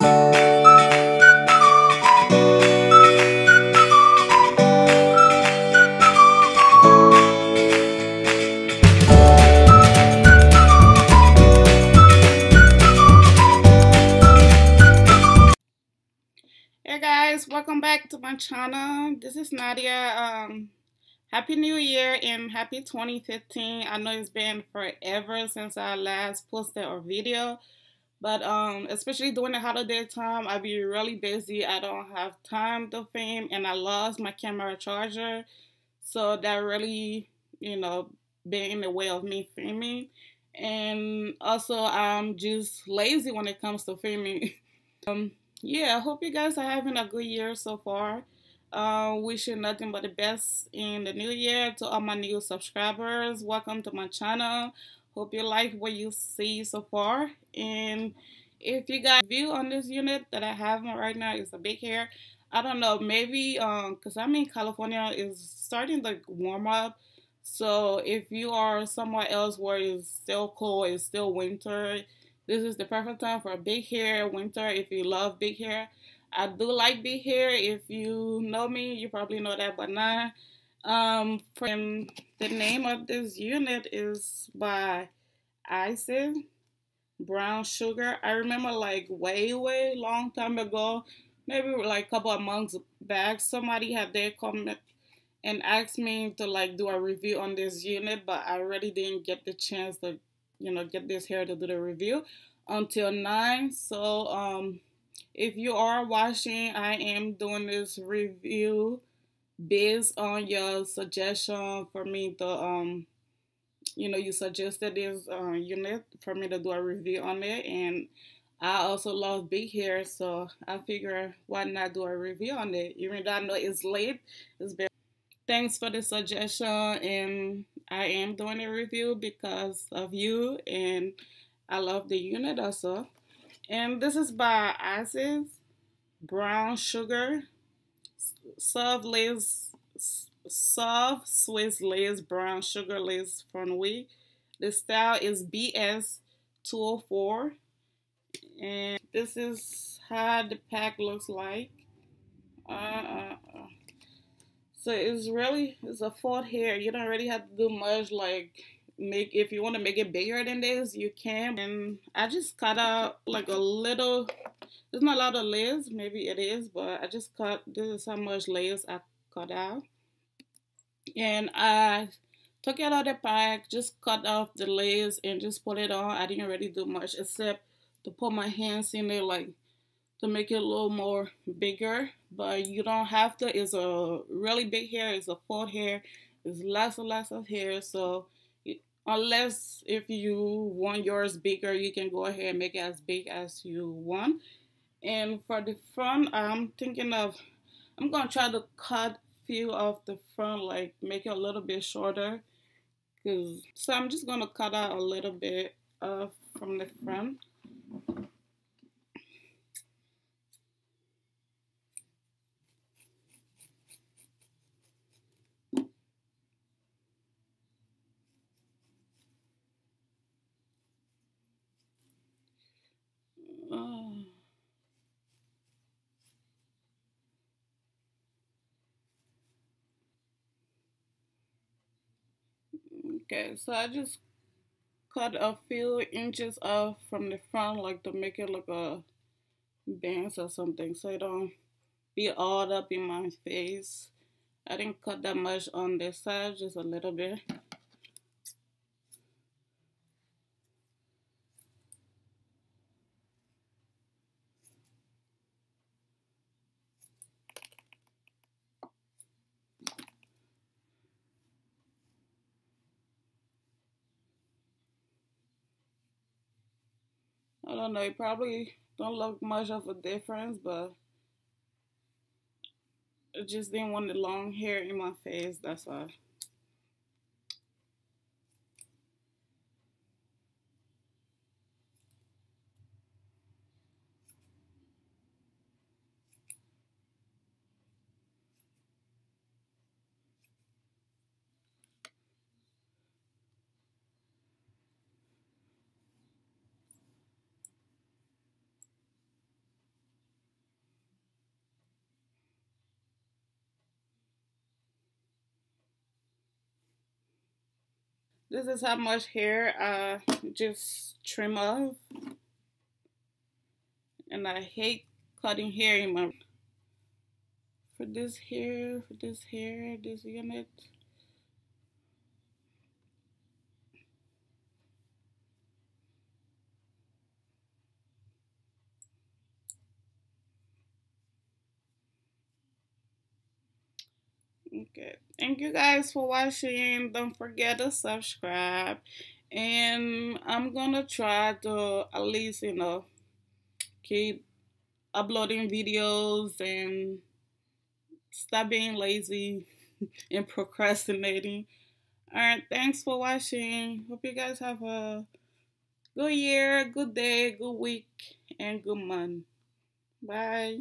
Hey guys, welcome back to my channel. This is Nadia. Um, happy New Year and happy 2015. I know it's been forever since I last posted a video, but um, especially during the holiday time, I be really busy. I don't have time to film, and I lost my camera charger, so that really, you know, been in the way of me filming. And also, I'm just lazy when it comes to filming. um, yeah, I hope you guys are having a good year so far. Uh, wishing nothing but the best in the new year to all my new subscribers. Welcome to my channel. Hope you like what you see so far. And if you got view on this unit that I have on right now, it's a big hair. I don't know, maybe um, cause I'm in California, is starting to warm up. So if you are somewhere else where it's still cold, it's still winter this is the perfect time for a big hair winter if you love big hair. I do like big hair. If you know me, you probably know that by now. Um, from the name of this unit is by Isis Brown Sugar. I remember like way, way long time ago, maybe like a couple of months back, somebody had their comment and asked me to like do a review on this unit, but I really didn't get the chance to you know get this hair to do the review until 9 so um if you are watching i am doing this review based on your suggestion for me to um you know you suggested this uh, unit for me to do a review on it and I also love big hair so I figure why not do a review on it even though I know it's late it's been thanks for the suggestion and I am doing a review because of you and I love the unit also. And this is by Isis Brown Sugar Soft Lace Soft Swiss Lace Brown Sugar Lace Front Wig. The style is BS 204 and this is how the pack looks like. Uh, uh, uh. So it's really, it's a faux hair. You don't really have to do much like make, if you want to make it bigger than this, you can. And I just cut out like a little, there's not a lot of layers, maybe it is, but I just cut, this is how much layers I cut out. And I took it out of the pack, just cut off the layers and just put it on. I didn't really do much except to put my hands in there like to make it a little more bigger but you don't have to it's a really big hair it's a full hair it's lots and lots of hair so unless if you want yours bigger you can go ahead and make it as big as you want and for the front I'm thinking of I'm gonna try to cut a few of the front like make it a little bit shorter. Because so I'm just gonna cut out a little bit uh, from the front Okay, so I just cut a few inches off from the front like to make it look a bangs or something so it don't be all up in my face. I didn't cut that much on this side, just a little bit. I don't know, it probably don't look much of a difference, but I just didn't want the long hair in my face, that's why. This is how much hair I just trim off. And I hate cutting hair in my for this hair, for this hair, this unit. Okay. Thank you guys for watching. Don't forget to subscribe. And I'm gonna try to at least, you know, keep uploading videos and stop being lazy and procrastinating. Alright, thanks for watching. Hope you guys have a good year, good day, good week, and good month. Bye.